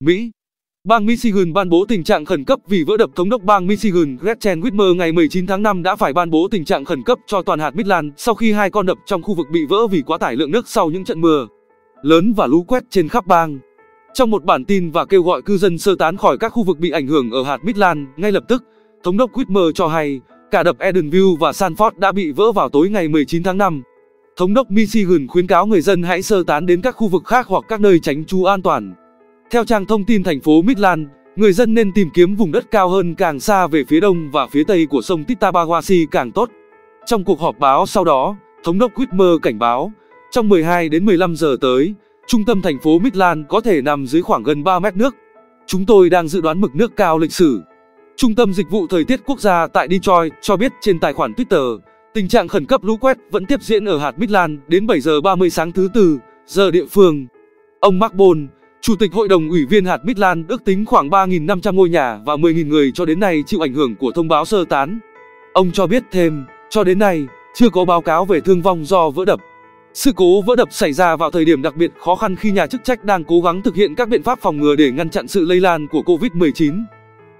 Mỹ Bang Michigan ban bố tình trạng khẩn cấp vì vỡ đập thống đốc bang Michigan Gretchen Whitmer ngày 19 tháng 5 đã phải ban bố tình trạng khẩn cấp cho toàn hạt Midland sau khi hai con đập trong khu vực bị vỡ vì quá tải lượng nước sau những trận mưa lớn và lũ quét trên khắp bang. Trong một bản tin và kêu gọi cư dân sơ tán khỏi các khu vực bị ảnh hưởng ở hạt Midland, ngay lập tức, thống đốc Whitmer cho hay cả đập Edenville và Sanford đã bị vỡ vào tối ngày 19 tháng 5. Thống đốc Michigan khuyến cáo người dân hãy sơ tán đến các khu vực khác hoặc các nơi tránh trú an toàn. Theo trang thông tin thành phố Midland, người dân nên tìm kiếm vùng đất cao hơn càng xa về phía đông và phía tây của sông Tittabawassee càng tốt. Trong cuộc họp báo sau đó, thống đốc Whitmer cảnh báo, trong 12 đến 15 giờ tới, trung tâm thành phố Midland có thể nằm dưới khoảng gần 3 mét nước. Chúng tôi đang dự đoán mực nước cao lịch sử. Trung tâm Dịch vụ Thời tiết Quốc gia tại Detroit cho biết trên tài khoản Twitter, tình trạng khẩn cấp lũ quét vẫn tiếp diễn ở hạt Midland đến 7 giờ 30 sáng thứ Tư, giờ địa phương. Ông Mark Bone, Chủ tịch Hội đồng ủy viên hạt Midland ước tính khoảng 3.500 ngôi nhà và 10.000 người cho đến nay chịu ảnh hưởng của thông báo sơ tán. Ông cho biết thêm, cho đến nay, chưa có báo cáo về thương vong do vỡ đập. Sự cố vỡ đập xảy ra vào thời điểm đặc biệt khó khăn khi nhà chức trách đang cố gắng thực hiện các biện pháp phòng ngừa để ngăn chặn sự lây lan của Covid-19.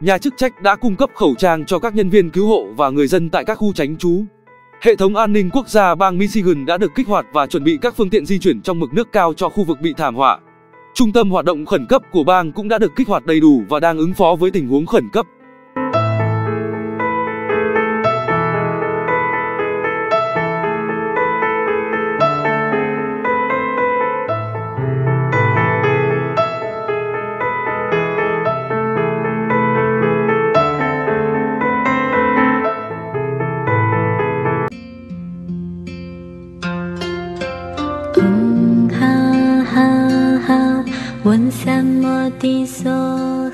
Nhà chức trách đã cung cấp khẩu trang cho các nhân viên cứu hộ và người dân tại các khu tránh trú. Hệ thống an ninh quốc gia bang Michigan đã được kích hoạt và chuẩn bị các phương tiện di chuyển trong mực nước cao cho khu vực bị thảm họa. Trung tâm hoạt động khẩn cấp của bang cũng đã được kích hoạt đầy đủ và đang ứng phó với tình huống khẩn cấp. 嗡哈哈哈温珊摩帝梭